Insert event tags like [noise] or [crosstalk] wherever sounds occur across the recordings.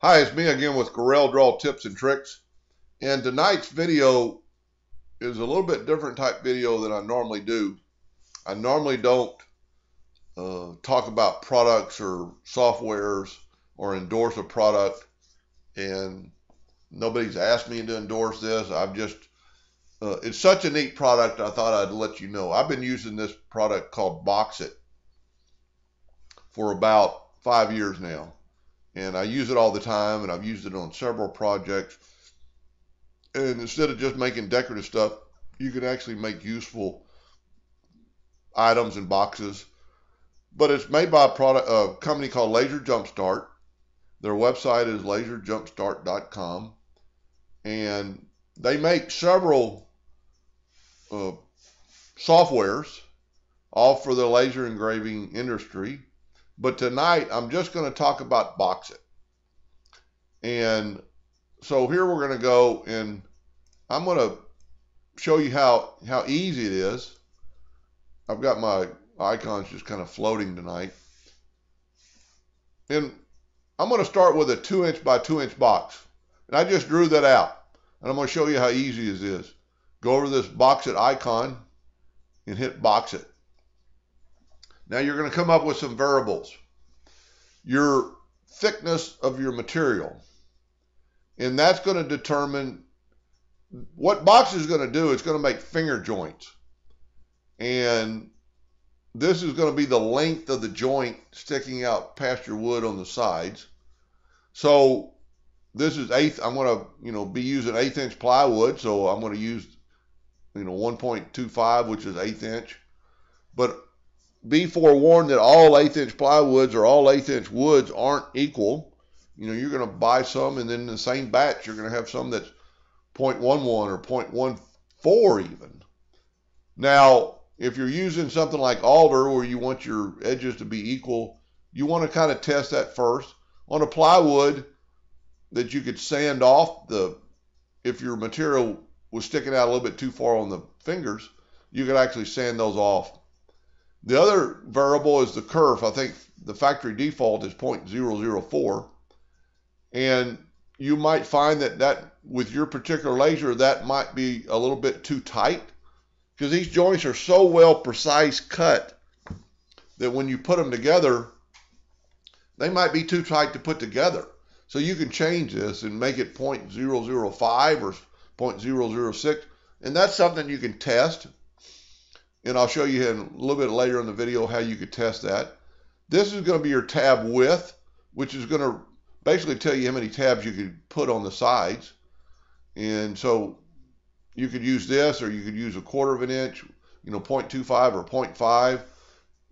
Hi, it's me again with Corel Draw Tips and Tricks. And tonight's video is a little bit different type video than I normally do. I normally don't uh, talk about products or softwares or endorse a product. And nobody's asked me to endorse this. I've just, uh, it's such a neat product, I thought I'd let you know. I've been using this product called Boxit for about five years now and I use it all the time, and I've used it on several projects. And instead of just making decorative stuff, you can actually make useful items and boxes. But it's made by a product a company called Laser Jumpstart. Their website is laserjumpstart.com, and they make several uh, softwares, all for the laser engraving industry. But tonight, I'm just going to talk about Boxit. And so here we're going to go and I'm going to show you how, how easy it is. I've got my icons just kind of floating tonight. And I'm going to start with a 2 inch by 2 inch box. And I just drew that out. And I'm going to show you how easy it is. Go over this Boxit icon and hit Boxit. Now you're going to come up with some variables. Your thickness of your material. And that's going to determine what box is going to do. It's going to make finger joints. And this is going to be the length of the joint sticking out past your wood on the sides. So this is eighth. I'm going to, you know, be using eighth inch plywood. So I'm going to use, you know, 1.25, which is eighth inch. But be forewarned that all eighth inch plywoods or all eighth inch woods aren't equal. You know, you're going to buy some, and then in the same batch, you're going to have some that's 0.11 or 0.14 even. Now, if you're using something like alder where you want your edges to be equal, you want to kind of test that first. On a plywood that you could sand off the, if your material was sticking out a little bit too far on the fingers, you could actually sand those off the other variable is the kerf. I think the factory default is 0.004. And you might find that that with your particular laser, that might be a little bit too tight because these joints are so well precise cut that when you put them together, they might be too tight to put together. So you can change this and make it 0.005 or 0.006. And that's something you can test and I'll show you in a little bit later in the video how you could test that. This is going to be your tab width, which is going to basically tell you how many tabs you could put on the sides. And so you could use this or you could use a quarter of an inch, you know, 0.25 or 0.5.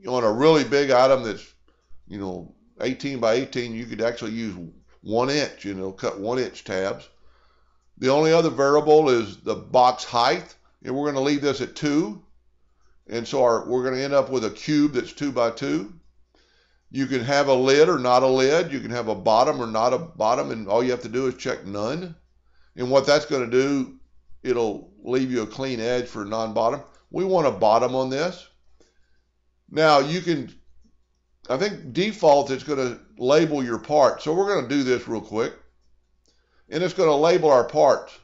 On a really big item that's, you know, 18 by 18, you could actually use one inch, and you know, cut one inch tabs. The only other variable is the box height, and we're going to leave this at two. And so our, we're going to end up with a cube that's two by two. You can have a lid or not a lid. You can have a bottom or not a bottom. And all you have to do is check none. And what that's going to do, it'll leave you a clean edge for non-bottom. We want a bottom on this. Now you can, I think default it's going to label your part. So we're going to do this real quick. And it's going to label our parts.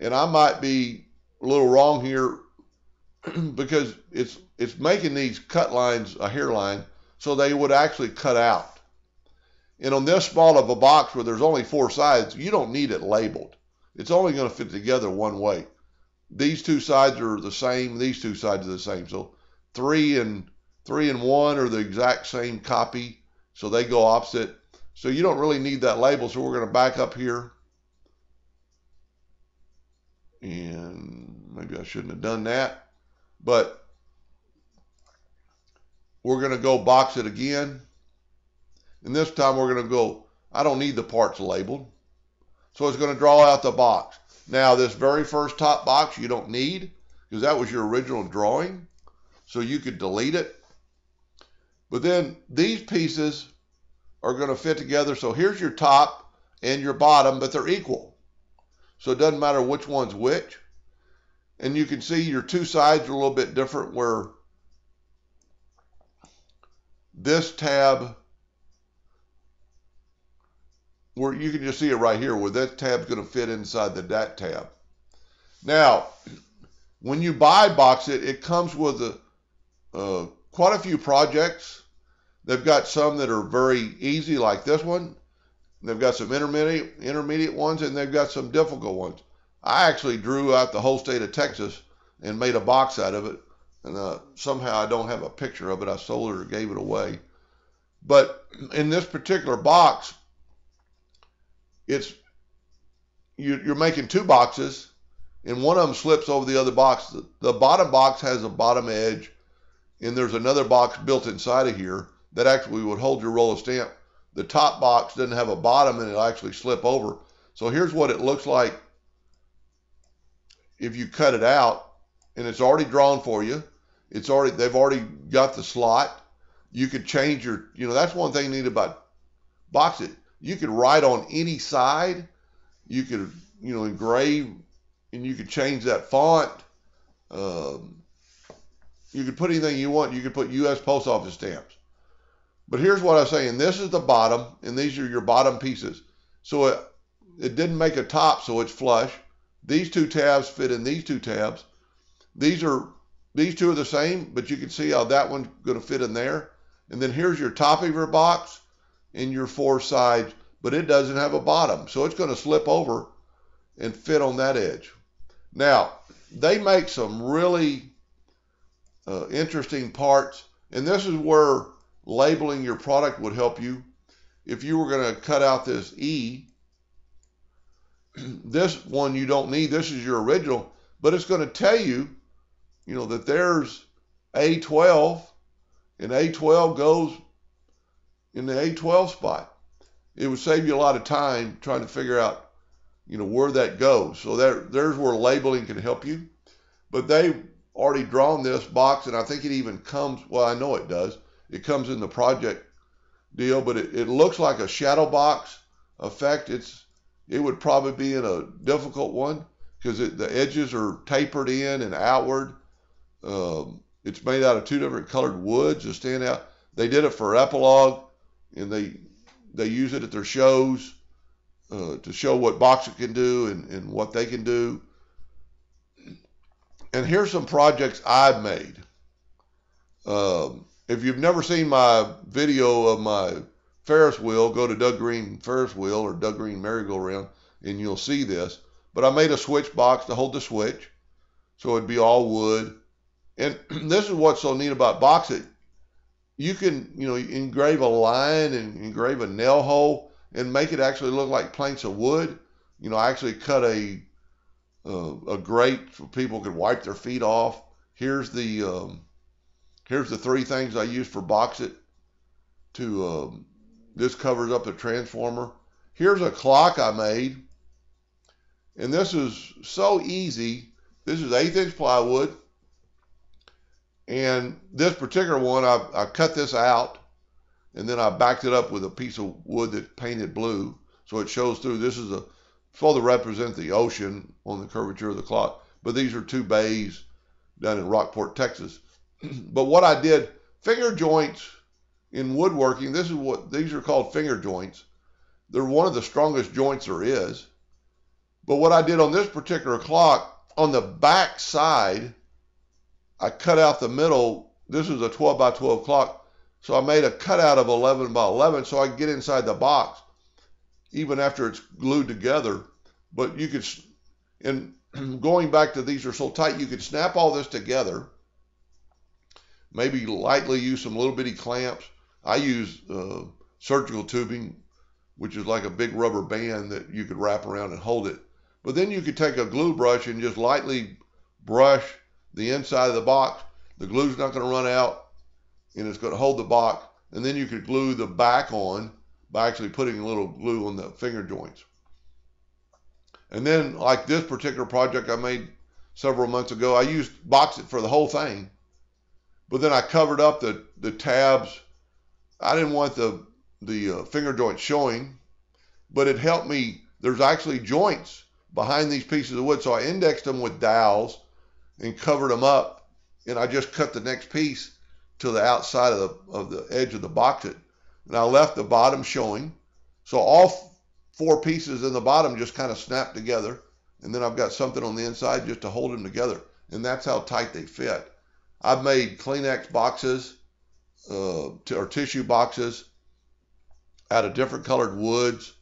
And I might be a little wrong here [clears throat] because it's it's making these cut lines a hairline so they would actually cut out. And on this small of a box where there's only four sides, you don't need it labeled. It's only going to fit together one way. These two sides are the same. These two sides are the same. So three and three and one are the exact same copy. So they go opposite. So you don't really need that label. So we're going to back up here. And maybe I shouldn't have done that. But we're going to go box it again. And this time we're going to go, I don't need the parts labeled. So it's going to draw out the box. Now this very first top box you don't need because that was your original drawing. So you could delete it. But then these pieces are going to fit together. So here's your top and your bottom, but they're equal. So it doesn't matter which one's which. And you can see your two sides are a little bit different where this tab where you can just see it right here where that tab's going to fit inside the DAT tab. Now, when you buy Boxit, it comes with a, uh, quite a few projects. They've got some that are very easy, like this one. They've got some intermediate intermediate ones, and they've got some difficult ones. I actually drew out the whole state of Texas and made a box out of it. And uh, somehow I don't have a picture of it. I sold it or gave it away. But in this particular box, it's you, you're making two boxes, and one of them slips over the other box. The, the bottom box has a bottom edge, and there's another box built inside of here that actually would hold your roll of stamp. The top box doesn't have a bottom, and it'll actually slip over. So here's what it looks like if you cut it out, and it's already drawn for you. It's already they've already got the slot. You could change your, you know, that's one thing you neat about Boxit. You could write on any side. You could, you know, engrave, and you could change that font. Um, you could put anything you want. You could put U.S. Post Office stamps. But here's what I'm saying. This is the bottom, and these are your bottom pieces. So it, it didn't make a top, so it's flush. These two tabs fit in these two tabs. These are these two are the same, but you can see how that one's going to fit in there. And then here's your top of your box and your four sides, but it doesn't have a bottom. So it's going to slip over and fit on that edge. Now, they make some really uh, interesting parts, and this is where labeling your product would help you. If you were going to cut out this E, [clears throat] this one you don't need. This is your original, but it's going to tell you, you know, that there's A12 and A12 goes in the A12 spot. It would save you a lot of time trying to figure out, you know, where that goes. So there, there's where labeling can help you. But they've already drawn this box, and I think it even comes, well, I know it does. It comes in the project deal, but it, it looks like a shadow box effect. It's it would probably be in a difficult one because the edges are tapered in and outward. Um, it's made out of two different colored woods to stand out. They did it for Epilog, and they they use it at their shows uh, to show what Boxit can do and, and what they can do. And here's some projects I've made. Um, if you've never seen my video of my Ferris wheel, go to Doug Green Ferris wheel or Doug Green merry-go-round, and you'll see this. But I made a switch box to hold the switch, so it'd be all wood. And [clears throat] this is what's so neat about Boxit. You can, you know, engrave a line and engrave a nail hole and make it actually look like planks of wood. You know, I actually cut a uh, a grate so people could wipe their feet off. Here's the um, here's the three things I use for Boxit to um, this covers up the transformer. Here's a clock I made. And this is so easy. This is eighth inch plywood. And this particular one, I, I cut this out and then I backed it up with a piece of wood that painted blue. So it shows through. This is a supposed to represent the ocean on the curvature of the clock. But these are two bays down in Rockport, Texas. [clears throat] but what I did, finger joints in woodworking, this is what these are called finger joints. They're one of the strongest joints there is. But what I did on this particular clock, on the back side, I cut out the middle. This is a 12 by 12 clock. So I made a cutout of 11 by 11 so I can get inside the box, even after it's glued together. But you could, and [clears throat] going back to these are so tight, you could snap all this together. Maybe lightly use some little bitty clamps I use uh, surgical tubing, which is like a big rubber band that you could wrap around and hold it. But then you could take a glue brush and just lightly brush the inside of the box. The glue's not going to run out and it's going to hold the box. And then you could glue the back on by actually putting a little glue on the finger joints. And then, like this particular project I made several months ago, I used Boxit for the whole thing. But then I covered up the, the tabs I didn't want the the uh, finger joint showing, but it helped me. There's actually joints behind these pieces of wood, so I indexed them with dowels and covered them up, and I just cut the next piece to the outside of the of the edge of the Boxit, and I left the bottom showing. So all four pieces in the bottom just kind of snap together. And then I've got something on the inside just to hold them together. And that's how tight they fit. I've made Kleenex boxes uh, or tissue boxes out of different colored woods.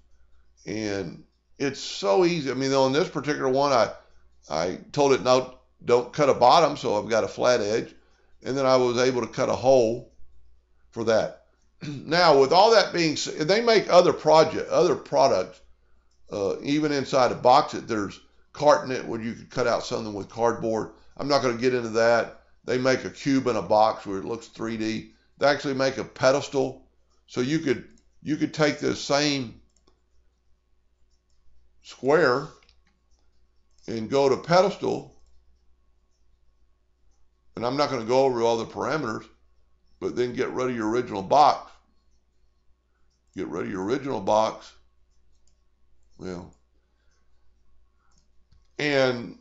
And it's so easy. I mean, on this particular one, I, I told it no, don't cut a bottom, so I've got a flat edge. And then I was able to cut a hole for that. [clears throat] now, with all that being said, they make other project, other products, uh, even inside a box. That there's cartonet where you could cut out something with cardboard. I'm not going to get into that. They make a cube in a box where it looks 3D. They actually make a pedestal, so you could you could take this same square and go to pedestal. And I'm not going to go over all the parameters, but then get rid of your original box. Get rid of your original box. Well, and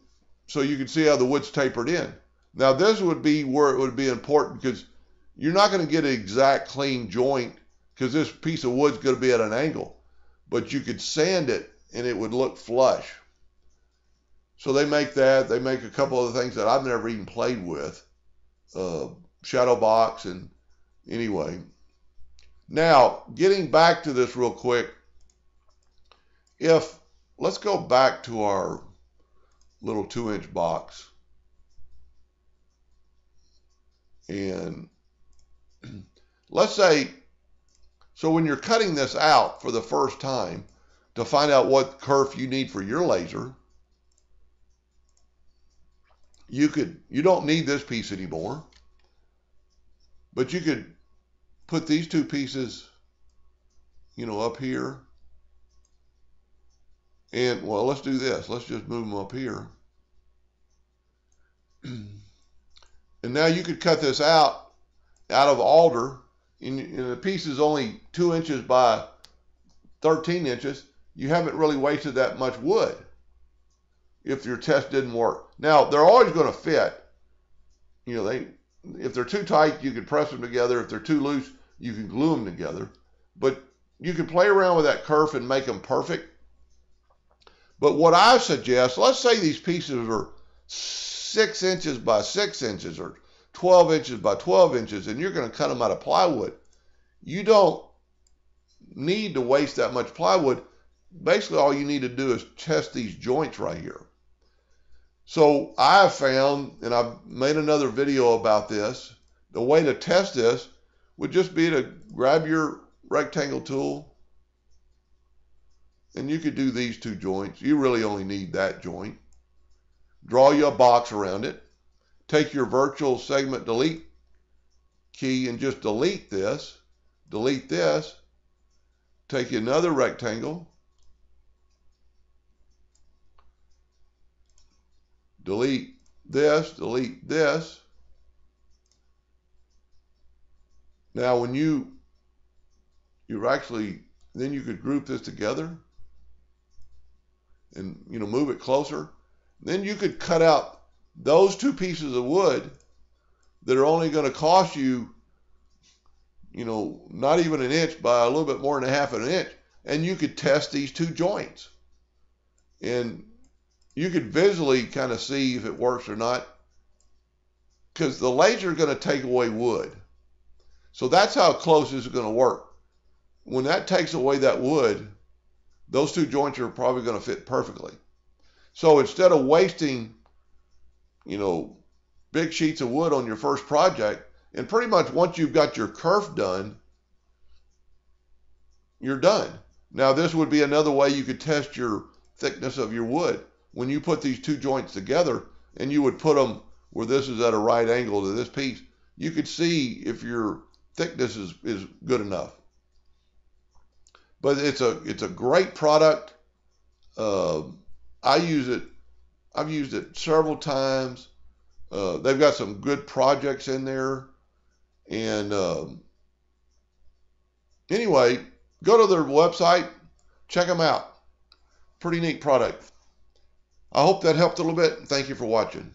so you can see how the wood's tapered in. Now this would be where it would be important because you're not going to get an exact clean joint because this piece of wood's going to be at an angle. But you could sand it and it would look flush. So they make that. They make a couple of things that I've never even played with. Uh, shadow box and anyway. Now, getting back to this real quick. If, let's go back to our little two inch box. And let's say, so when you're cutting this out for the first time, to find out what kerf you need for your laser. You could, you don't need this piece anymore, but you could put these two pieces, you know, up here. And well, let's do this. Let's just move them up here. [clears throat] and now you could cut this out, out of alder. And, the piece is only two inches by 13 inches you haven't really wasted that much wood if your test didn't work. Now, they're always going to fit. You know, they if they're too tight, you can press them together. If they're too loose, you can glue them together. But you can play around with that kerf and make them perfect. But what I suggest, let's say these pieces are six inches by six inches or 12 inches by 12 inches, and you're going to cut them out of plywood. You don't need to waste that much plywood basically all you need to do is test these joints right here. So I found, and I've made another video about this, the way to test this would just be to grab your rectangle tool and you could do these two joints. You really only need that joint. Draw you a box around it. Take your virtual segment delete key and just delete this. Delete this. Take another rectangle delete this, delete this. Now when you, you're actually, then you could group this together and, you know, move it closer. Then you could cut out those two pieces of wood that are only going to cost you, you know, not even an inch by a little bit more than a half an inch. And you could test these two joints. And you could visually kind of see if it works or not because the laser is going to take away wood. So that's how close this is going to work. When that takes away that wood, those two joints are probably going to fit perfectly. So instead of wasting, you know, big sheets of wood on your first project, and pretty much once you've got your kerf done, you're done. Now this would be another way you could test your thickness of your wood when you put these two joints together and you would put them where this is at a right angle to this piece, you could see if your thickness is, is good enough. But it's a it's a great product. Uh, I use it. I've used it several times. Uh, they've got some good projects in there, and um, anyway, go to their website, check them out. Pretty neat product. I hope that helped a little bit. Thank you for watching.